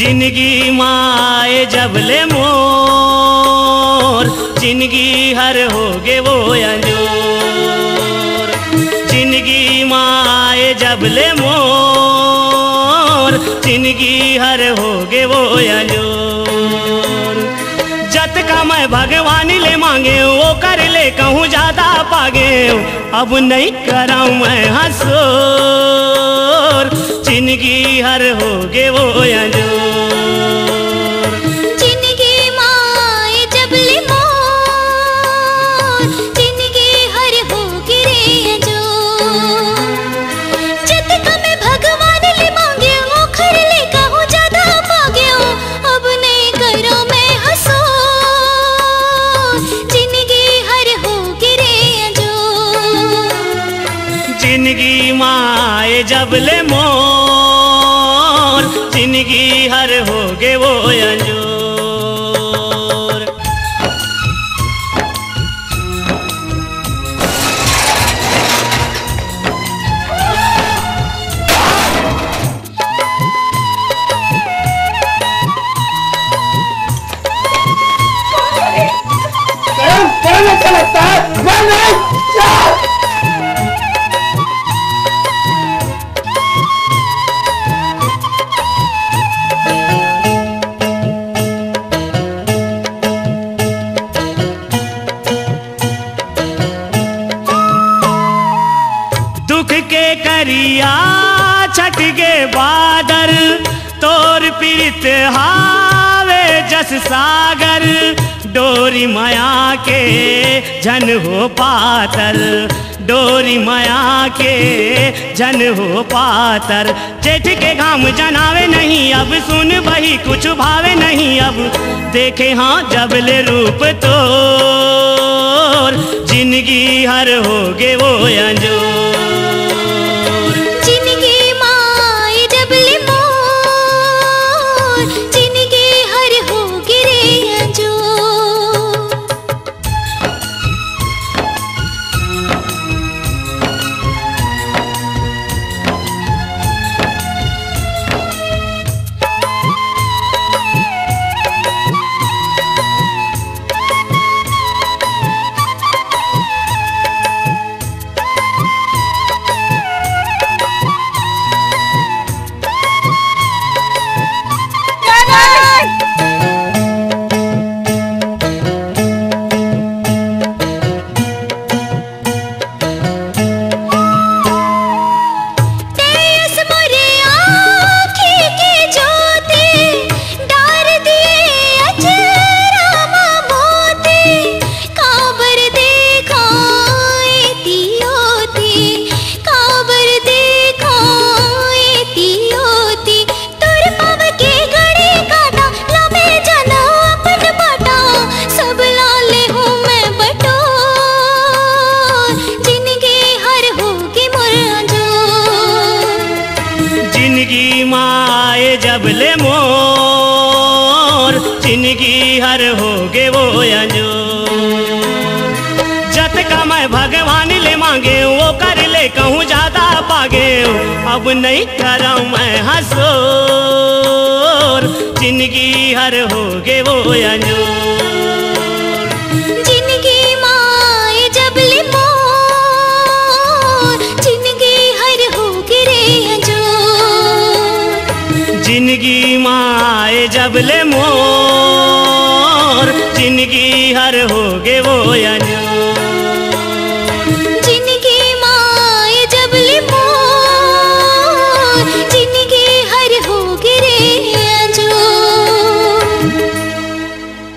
माए जबले मोर ज़िंदगी हर हो होगे वो अंजोर। ज़िंदगी माए जबले मोर ज़िंदगी हर होगे वो अंजोर। जत का मैं भगवान ले मांगे, वो कर ले कहूँ ज़्यादा पागे। अब नहीं कराऊं मैं हंसोर ज़िंदगी हर हो होगे वो अंजोर। माए जबले मोर ज़िंदगी हर होगे वो अंजोर। के करिया छट के बादर तोर पीरित हावे जस सागर। डोरी माया के जन हो पातर डोरी माया के जन हो पातर जेठ के घाम जनावे नहीं, अब सुन बही कुछ भावे नहीं, अब देखे हाँ जबले रूप तो ज़िंदगी हर होगे वो अंजोर। माए जबले मोर, ज़िंदगी हर हो गे वो अंजोर। जत का मैं भगवान ले मांगे, वो कर ले कहूँ ज़्यादा पागे। अब नहीं करा मैं हंसोर, ज़िंदगी हर हो गे वो अंजोर। माए जबले मोर ज़िंदगी हर हो होगे वो अंजोर